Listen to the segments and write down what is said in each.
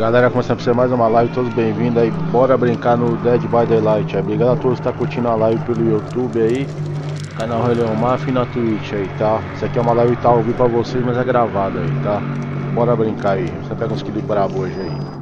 Galera, começando a ser mais uma live, todos bem-vindos aí. Bora brincar no Dead by Daylight. Aí. Obrigado a todos que estão tá curtindo a live pelo YouTube aí, canal Relhão Mafia e na Twitch aí, tá? Isso aqui é uma live que tá ao vivo pra vocês, mas é gravada aí, tá? Bora brincar aí. Você pega uns kills brabo hoje aí.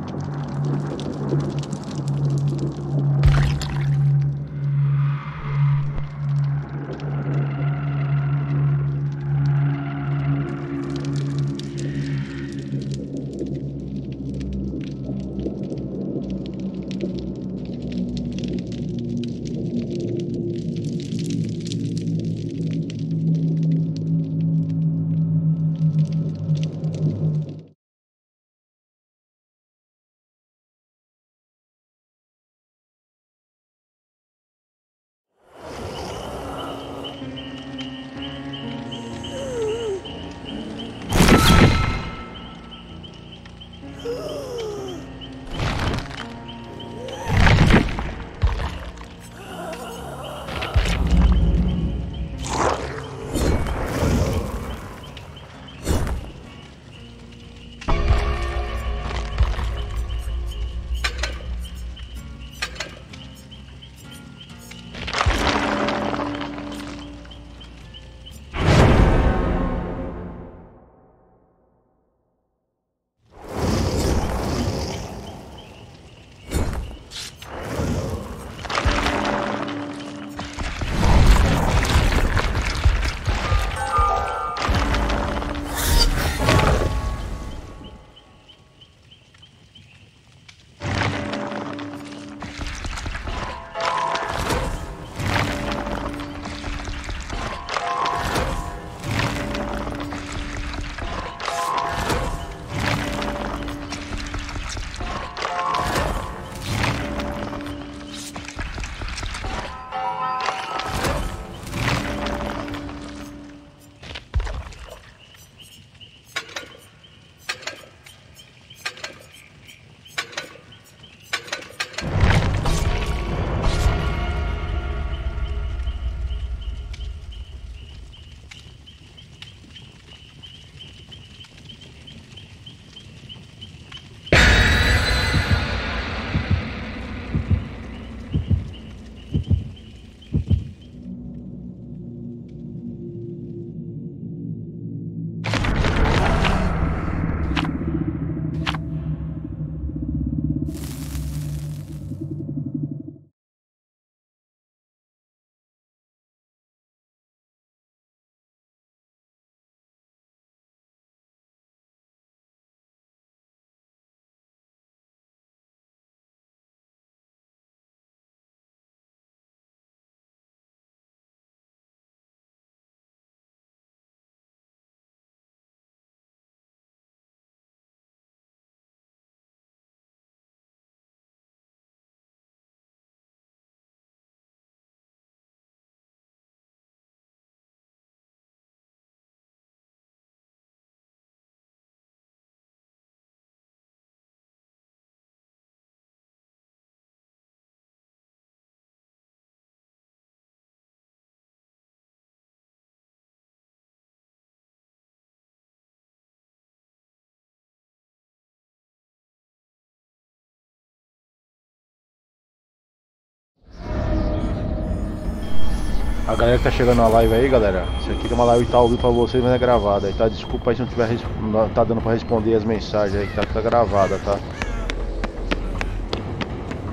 A galera que tá chegando na live aí, galera, isso aqui é uma live que tá vivo pra vocês, mas é gravada. Tá, desculpa aí se não tiver não tá dando pra responder as mensagens aí, que tá, tá gravada, tá?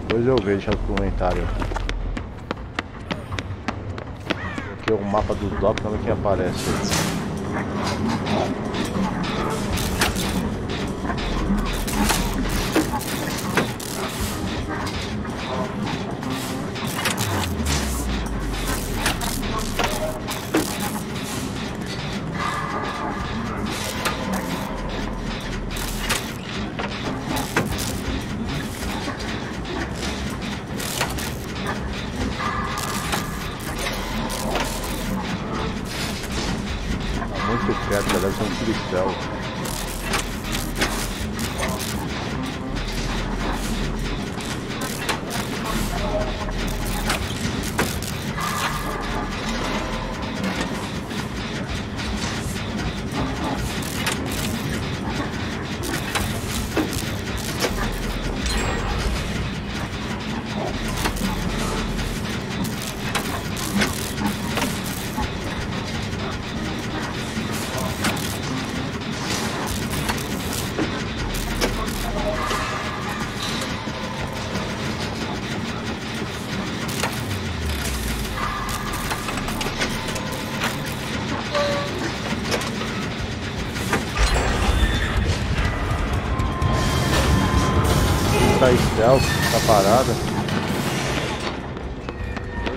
Depois eu vejo, deixa no comentário. Aqui é o mapa do Doc, ver quem aparece.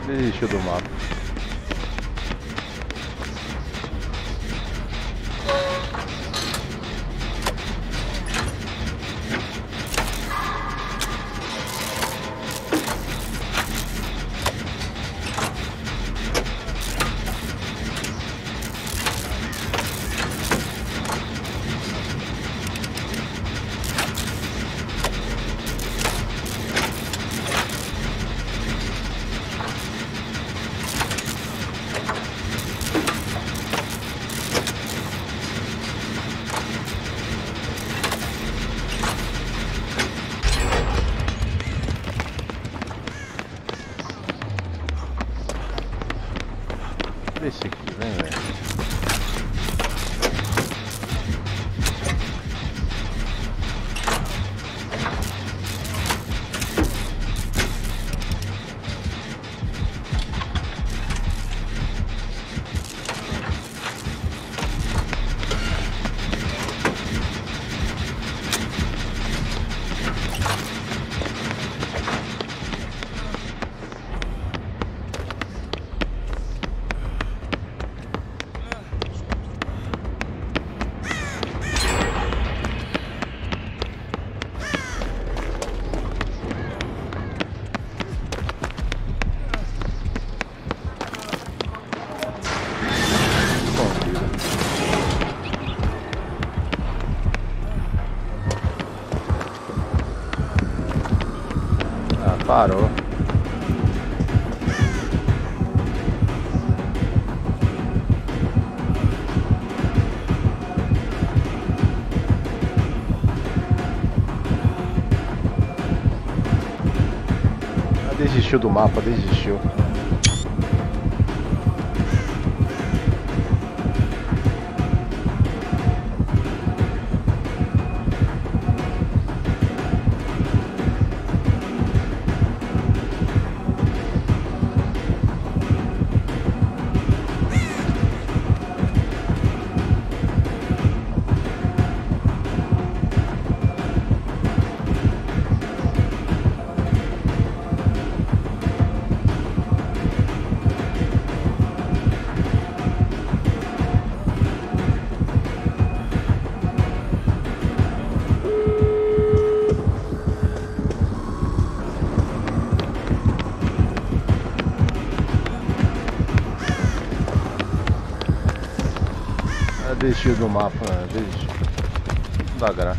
Eu desisti do Parou. desistiu do mapa, desistiu. Desistiu do mapa, desistiu. Não dá graça.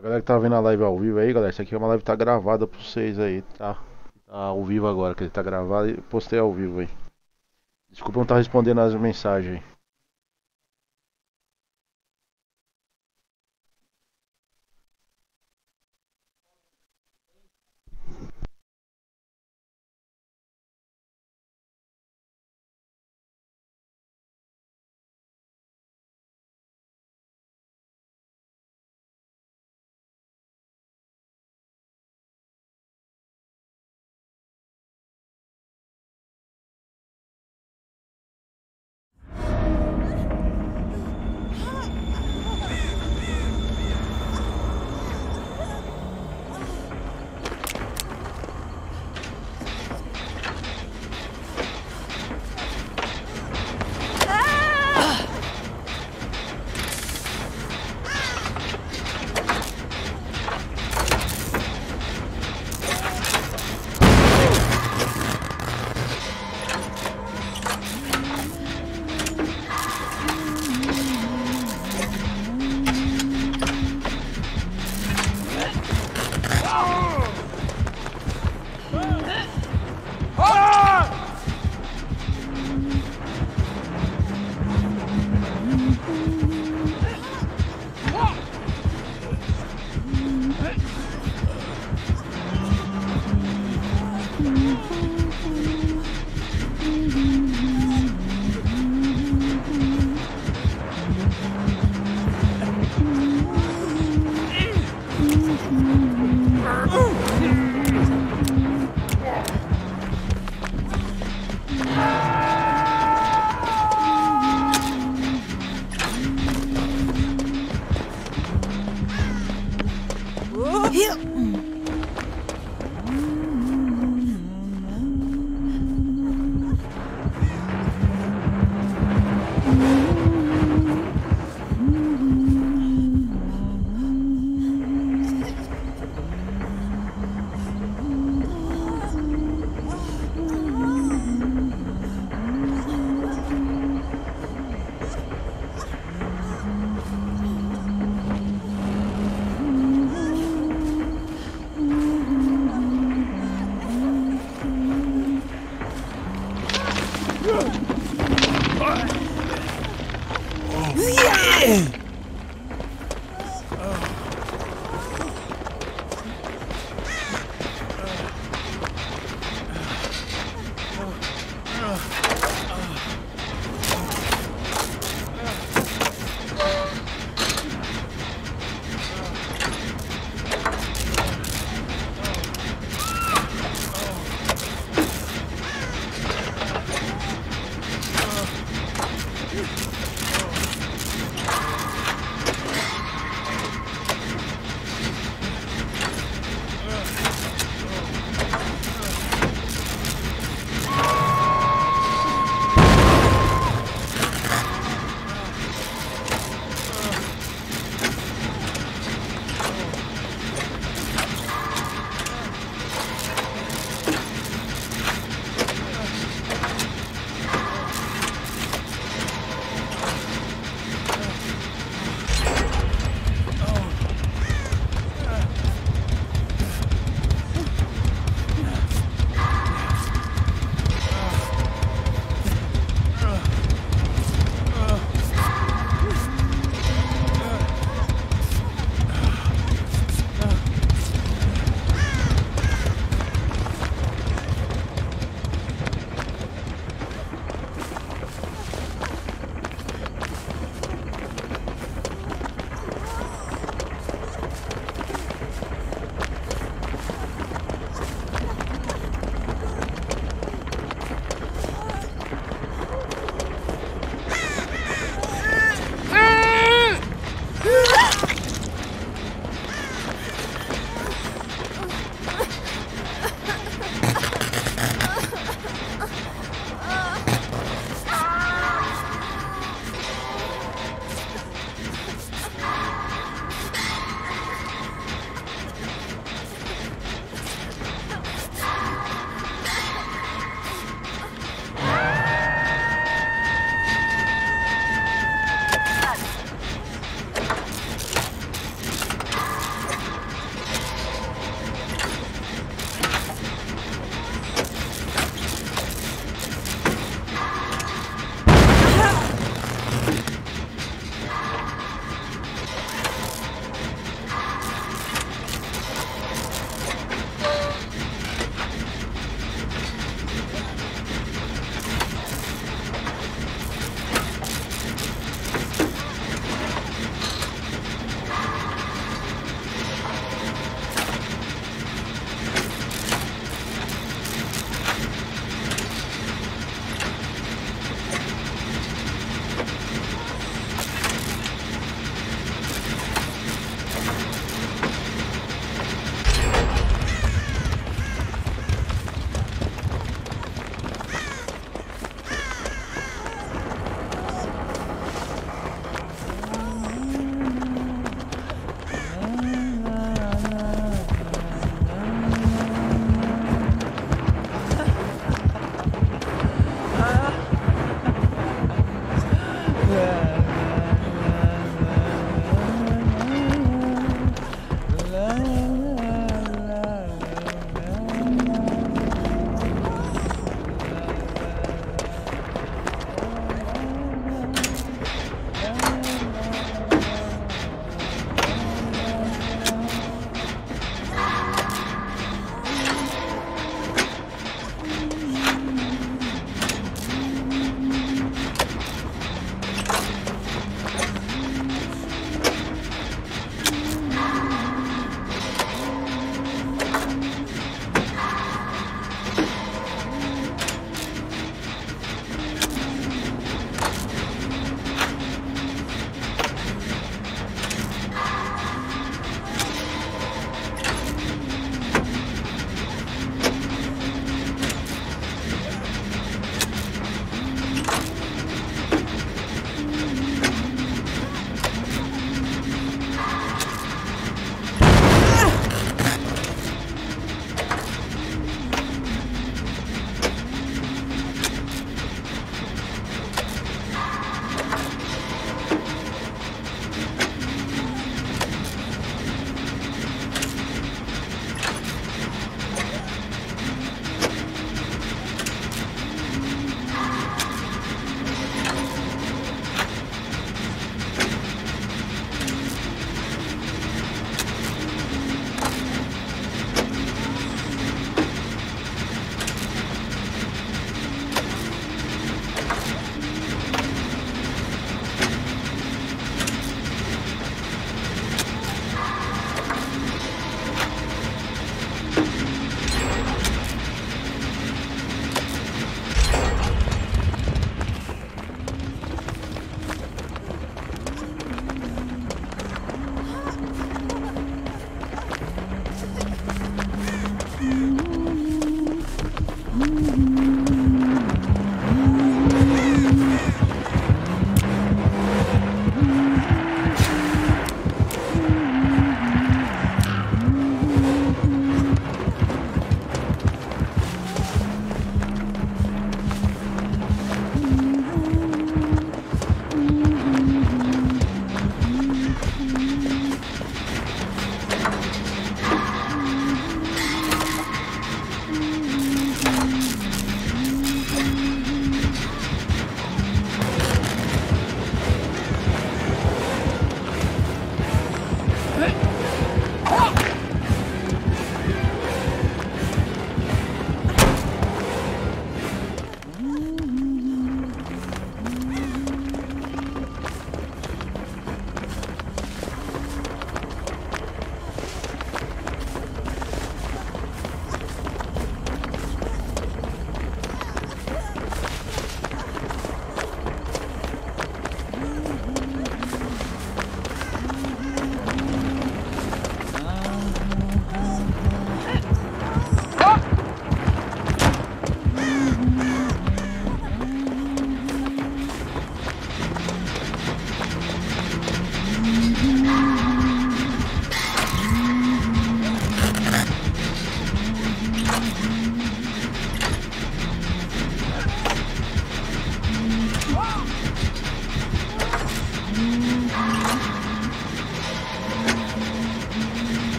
A galera que tá vendo a live ao vivo aí, galera, isso aqui é uma live que tá gravada pra vocês aí, tá? Tá ao vivo agora, que ele tá gravado e postei ao vivo aí. Desculpa não estar tá respondendo as mensagens aí.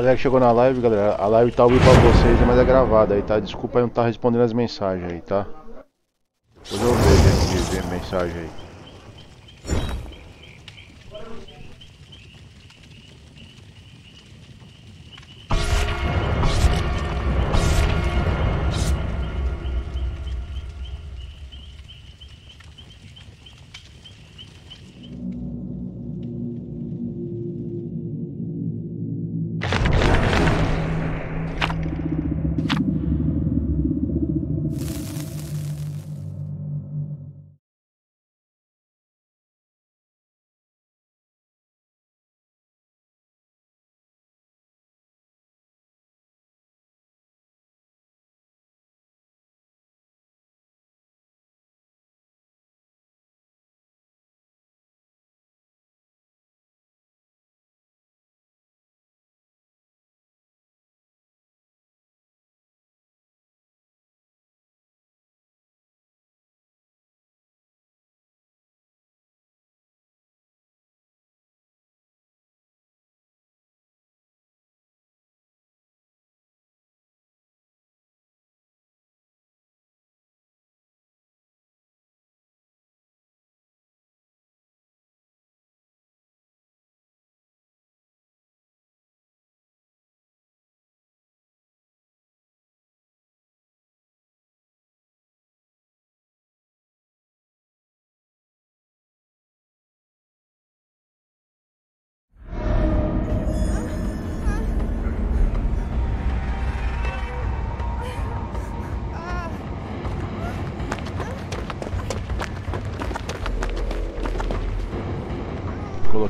Galera que chegou na live, galera, a live tá ao vivo pra vocês, mas é gravada aí, tá? Desculpa aí não tá respondendo as mensagens aí, tá? Depois eu vejo aqui, ver mensagem aí.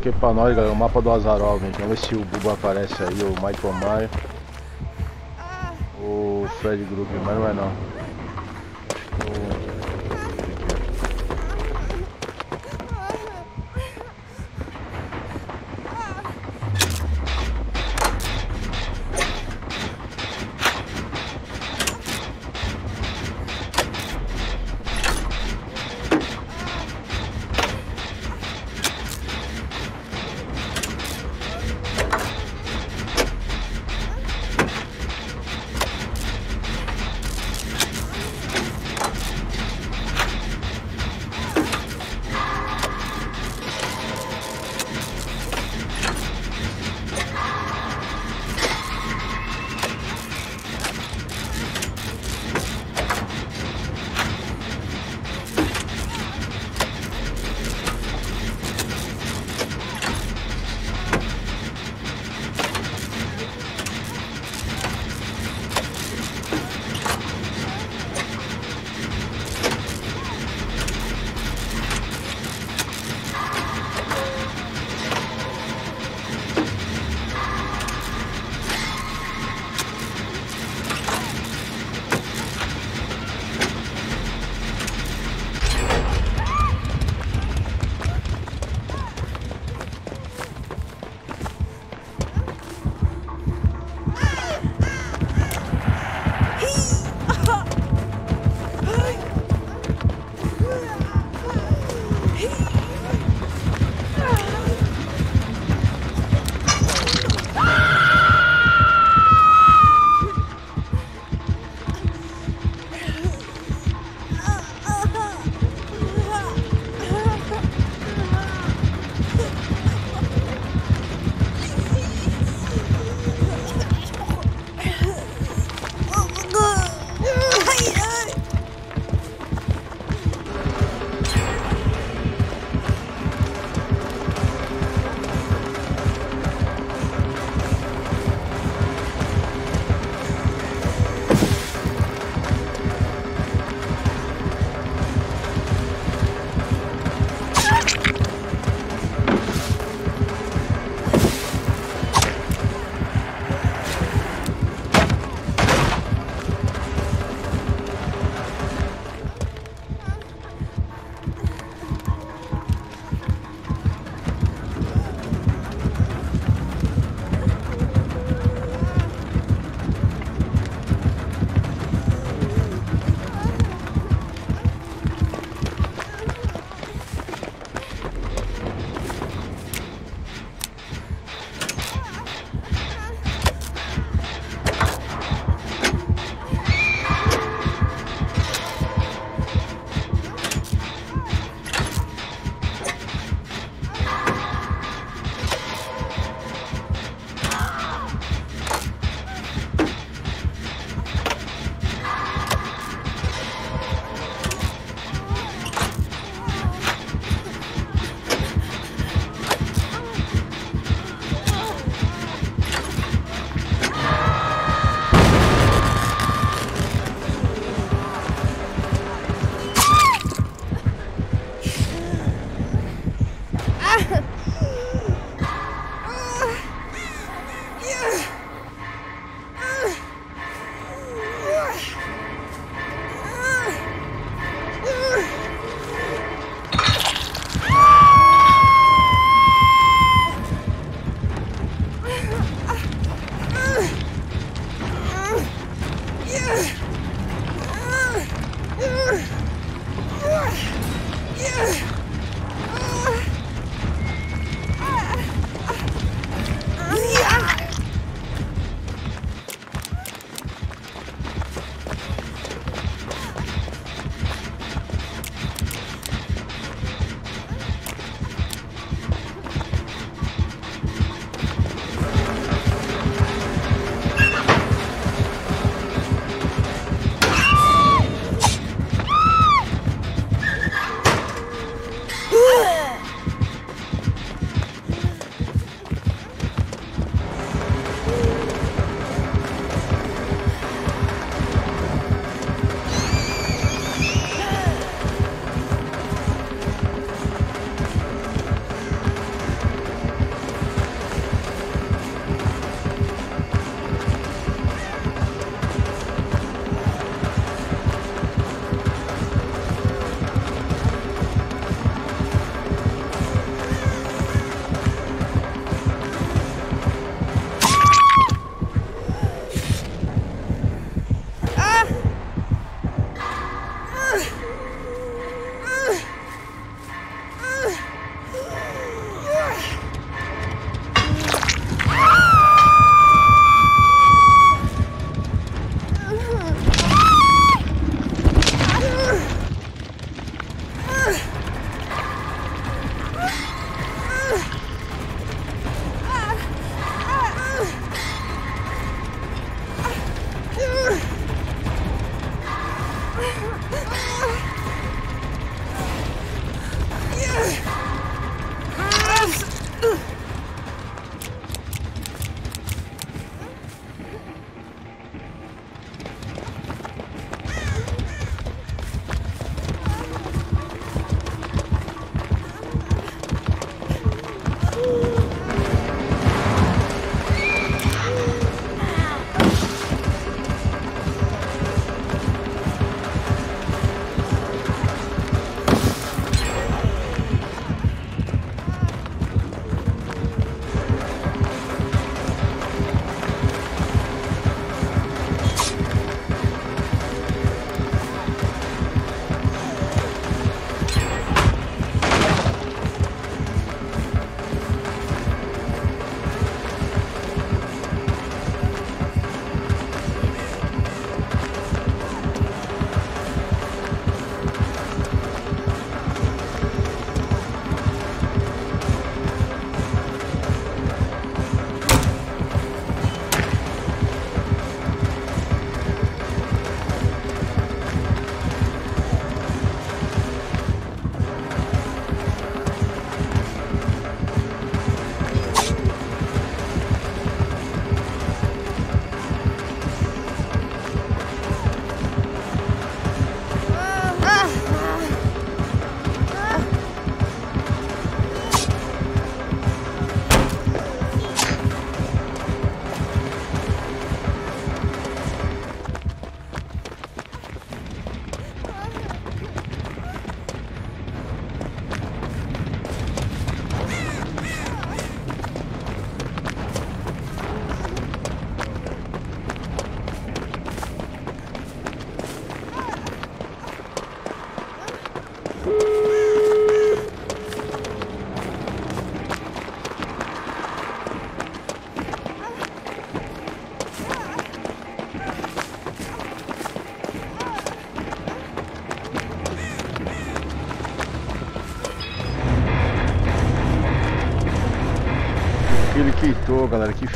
Coloquei pra nós, galera, o mapa do Azarov, hein? Vamos ver se o Buba aparece aí, o Michael Maia. O Fred Group, mas não é não.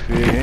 Yeah.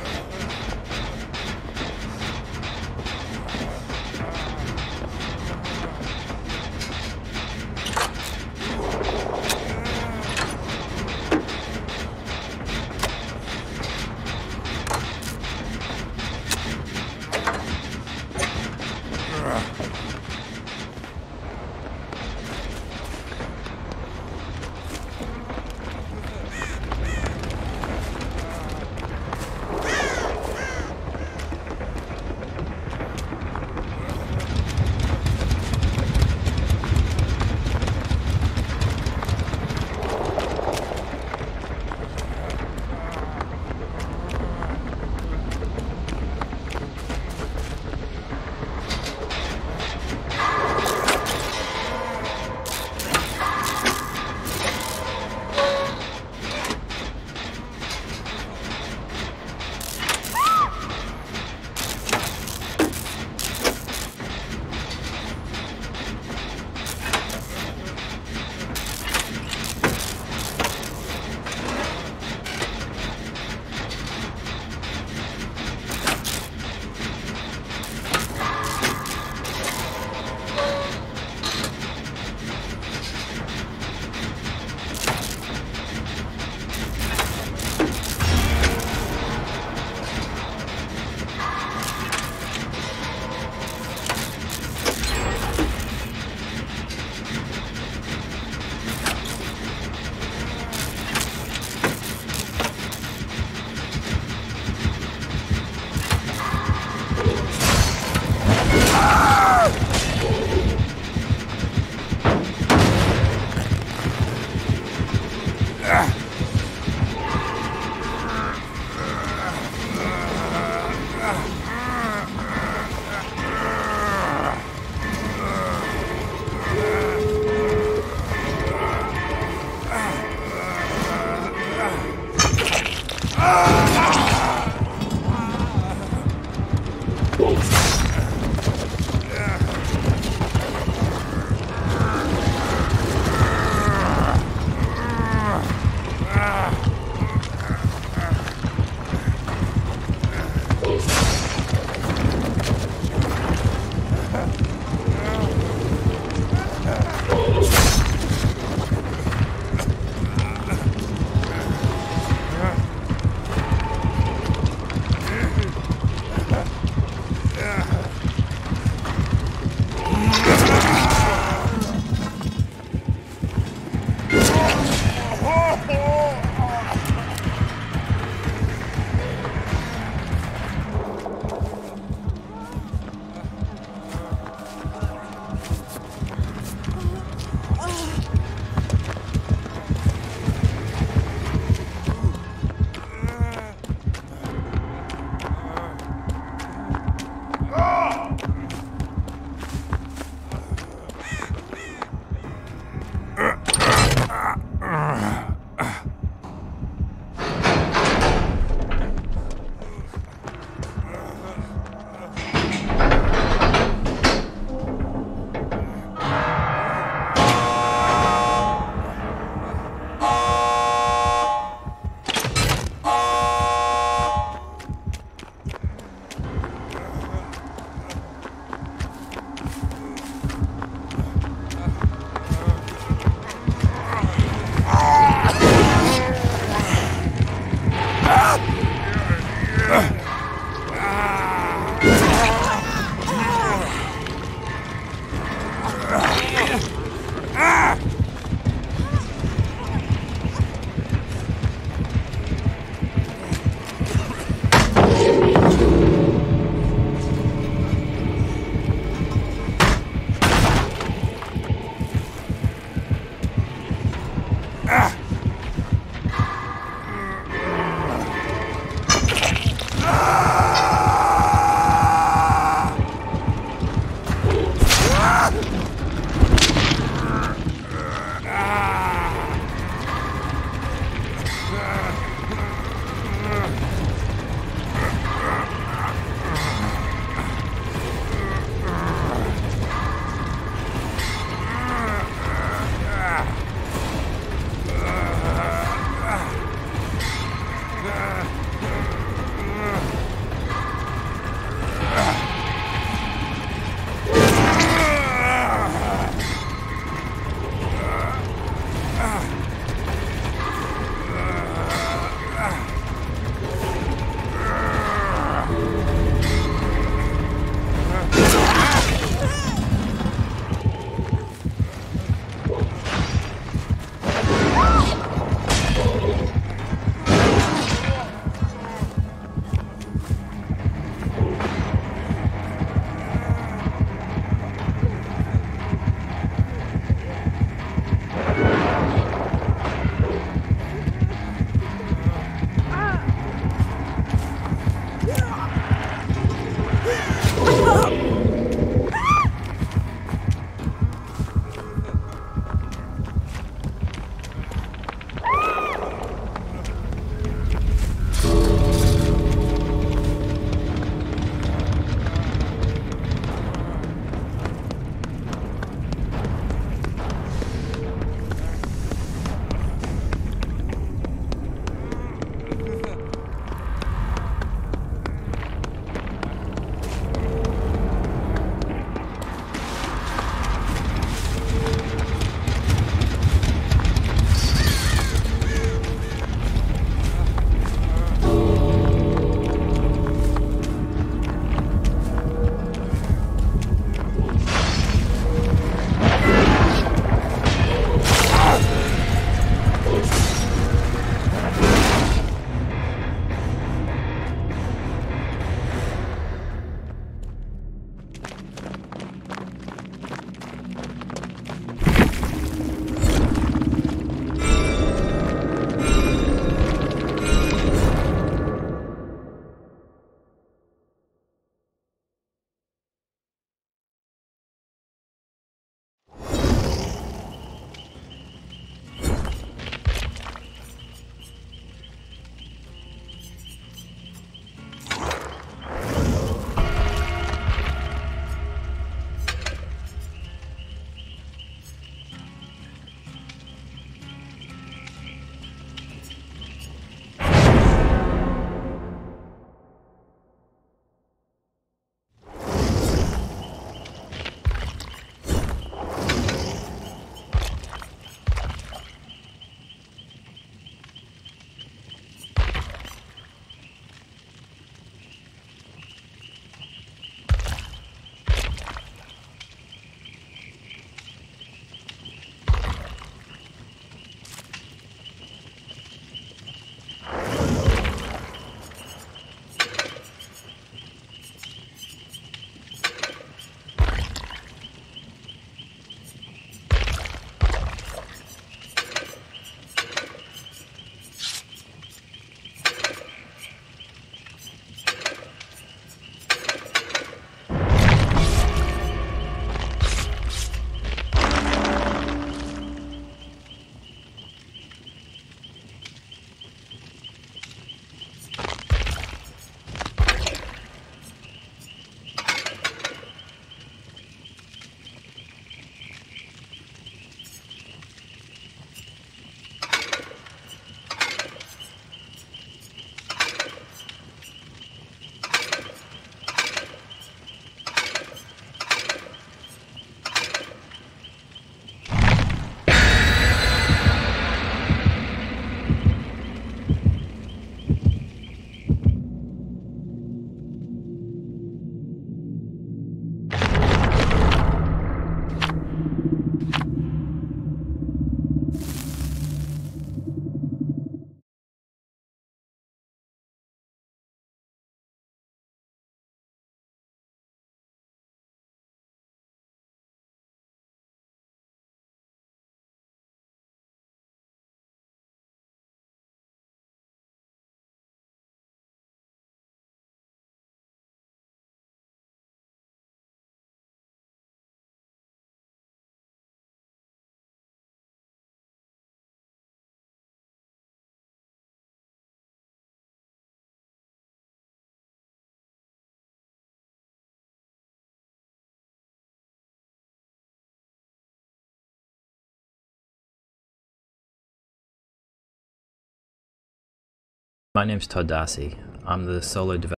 My name's Todd Darcy. I'm the solo developer.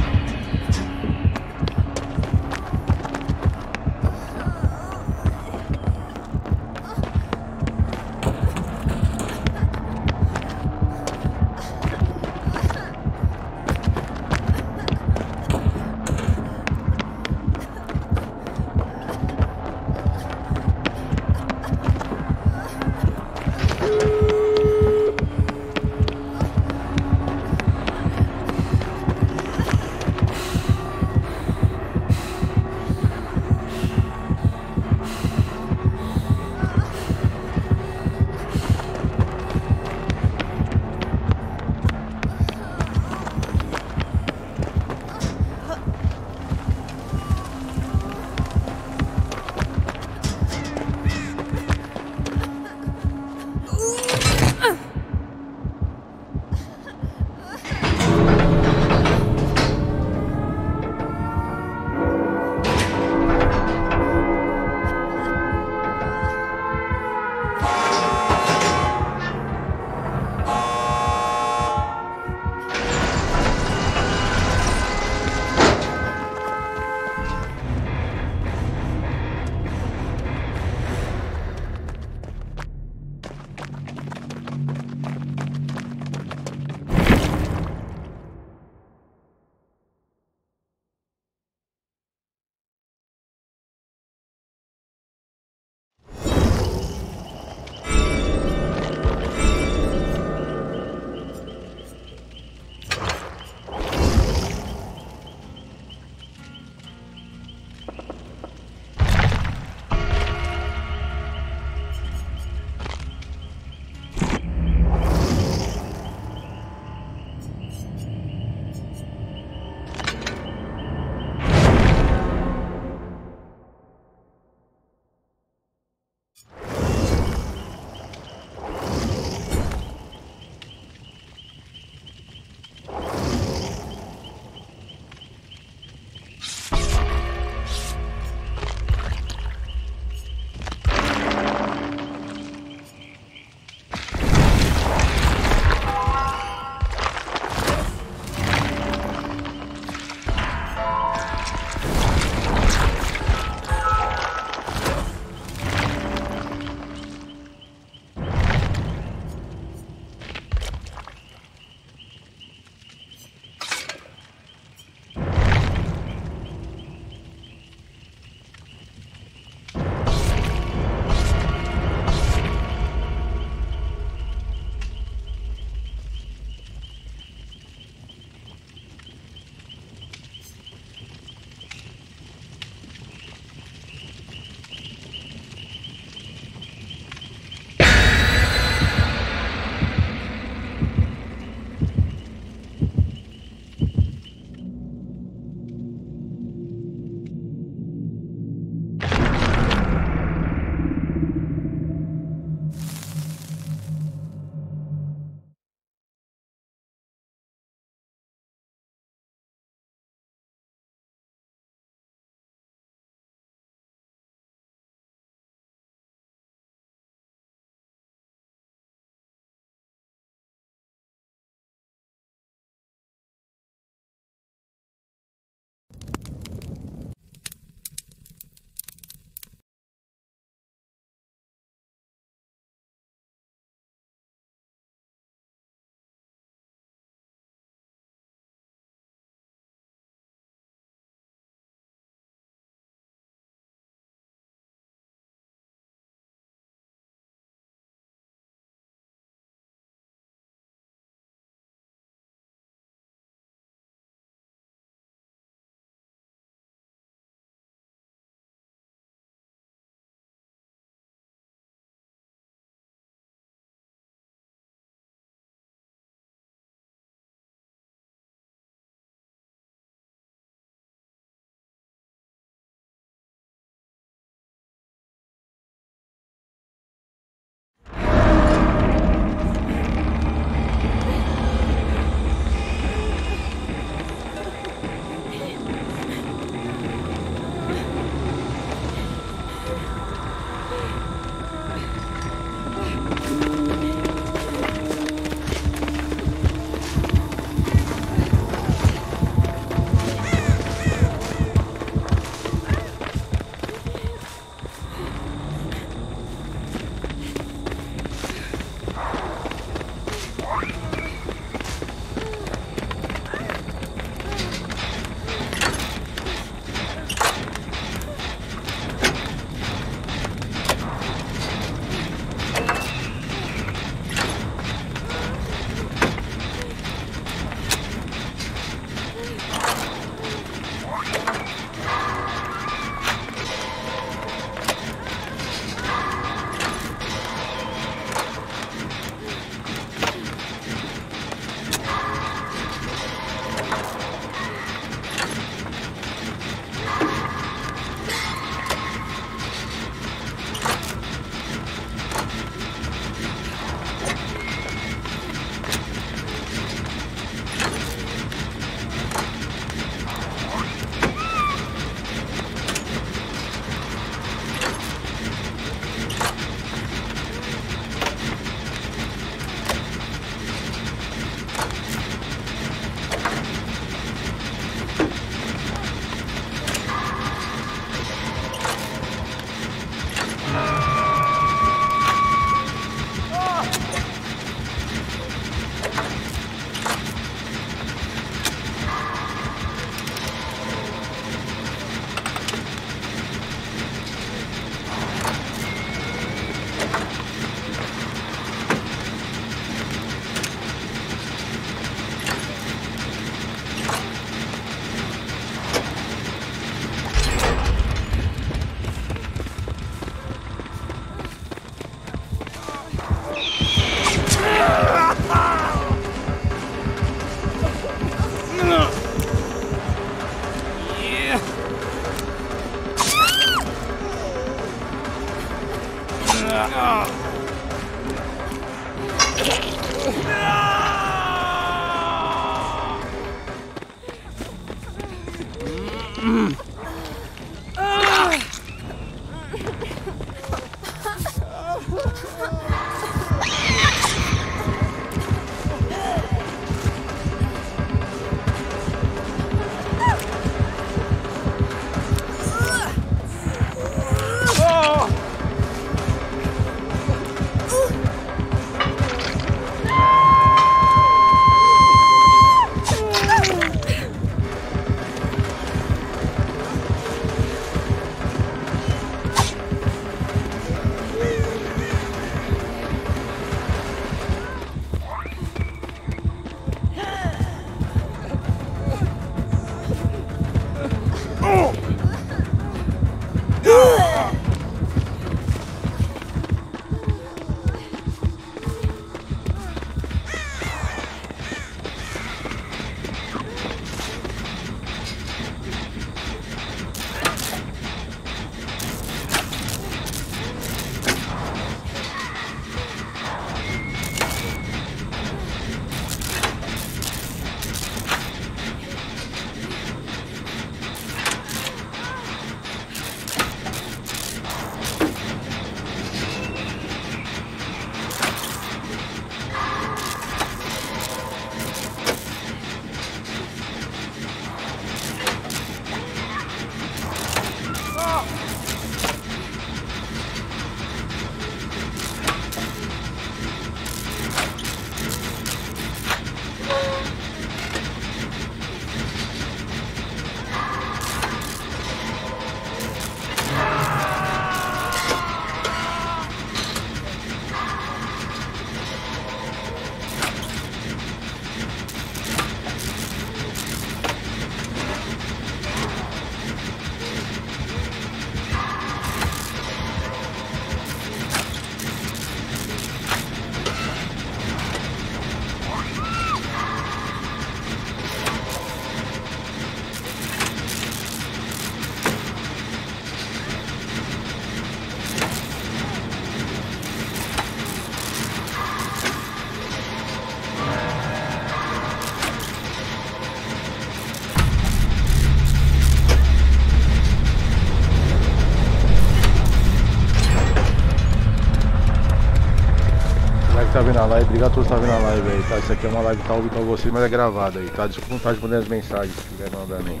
Tá vendo a live, obrigado a todos que tá vendo a live aí, tá? Isso aqui é uma live que tá pra vocês, mas é gravada aí, tá? Desculpa não tá respondendo as mensagens se quiser mandar nem.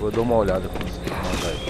Vou dar uma olhada quando você mandar aí.